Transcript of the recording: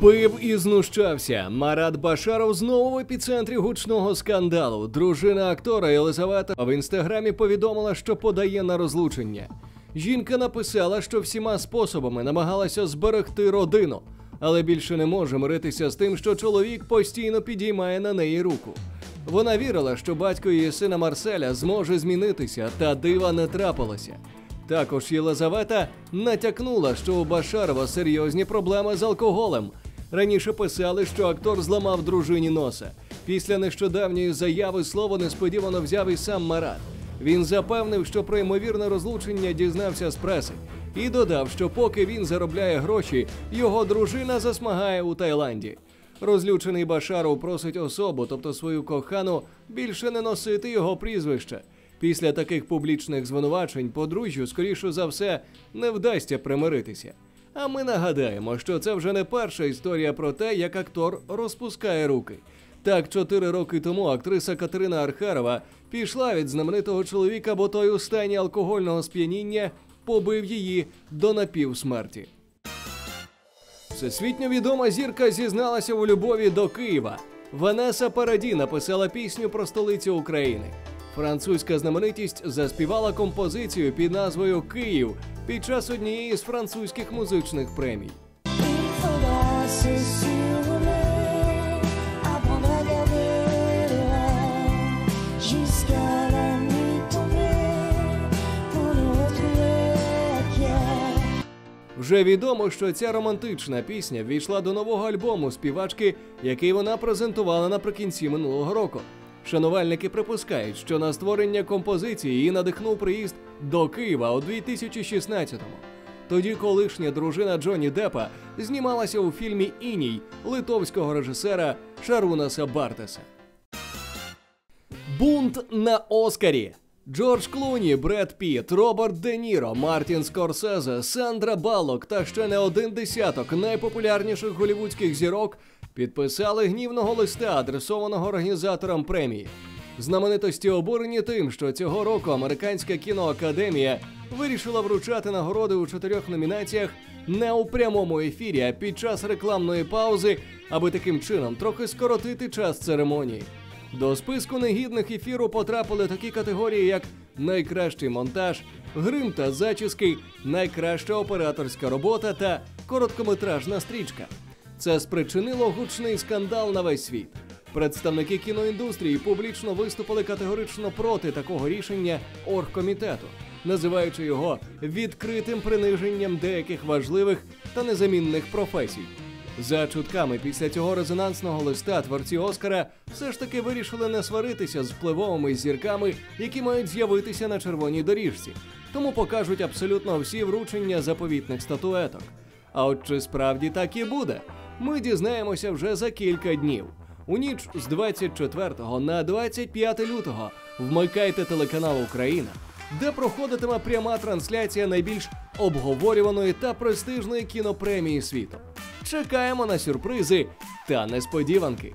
Бив і знущався. Марат Башаров знову в епіцентрі гучного скандалу. Дружина актора Єлизавета в інстаграмі повідомила, що подає на розлучення. Жінка написала, що всіма способами намагалася зберегти родину, але більше не може миритися з тим, що чоловік постійно підіймає на неї руку. Вона вірила, що батько її сина Марселя зможе змінитися, та дива не трапилося. Також Єлизавета натякнула, що у Башарова серйозні проблеми з алкоголем. Раніше писали, що актор зламав дружині носа. Після нещодавньої заяви слово несподівано взяв і сам Марат. Він запевнив, що про ймовірне розлучення дізнався з преси, і додав, що поки він заробляє гроші, його дружина засмагає у Таїланді. Розлючений Башаров просить особу, тобто свою кохану, більше не носити його прізвище. Після таких публічних звинувачень подружжю, скоріше за все, не вдасться примиритися. А ми нагадаємо, що це вже не перша історія про те, як актор розпускає руки. Так, чотири роки тому актриса Катерина Архарова пішла від знаменитого чоловіка, бо той у стані алкогольного сп'яніння побив її до напівсмерті. Всесвітньо відома зірка зізналася у любові до Києва. Ванеса Параді написала пісню про столицю України. Французька знаменитість заспівала композицію під назвою Київ під час однієї з французьких музичних премій. Вже відомо, що ця романтична пісня війшла до нового альбому співачки, який вона презентувала наприкінці минулого року. Шанувальники припускають, що на створення композиції її надихнув приїзд до Києва у 2016-му. Тоді колишня дружина Джонні Деппа знімалася у фільмі Іній литовського режисера Шарунаса Бартеса. Бунт на Оскарі. Джордж Клуні, Бред Піт, Роберт Де Ніро, Мартін Скорсезе, Сандра Баллок та ще не один десяток найпопулярніших голівудських зірок підписали гнівного листа, адресованого організаторам премії. Знаменитості обурені тим, що цього року американська кіноакадемія вирішила вручати нагороди у чотирьох номінаціях не у прямому ефірі, а під час рекламної паузи, аби таким чином трохи скоротити час церемонії. До списку негідних ефіру потрапили такі категорії, як найкращий монтаж, грим та зачіски, найкраща операторська робота та короткометражна стрічка. Це спричинило гучний скандал на весь світ. Представники кіноіндустрії публічно виступили категорично проти такого рішення оргкомітету, називаючи його відкритим приниженням деяких важливих та незамінних професій. За чутками після цього резонансного листа творці Оскара все ж таки вирішили не сваритися з впливовими зірками, які мають з'явитися на червоній доріжці, тому покажуть абсолютно всі вручення заповітних статуеток. А от чи справді так і буде, ми дізнаємося вже за кілька днів. У ніч з 24 на 25 лютого вмикайте телеканал Україна, де проходитиме пряма трансляція найбільш обговорюваної та престижної кінопремії світу. Чекаємо на сюрпризи та несподіванки.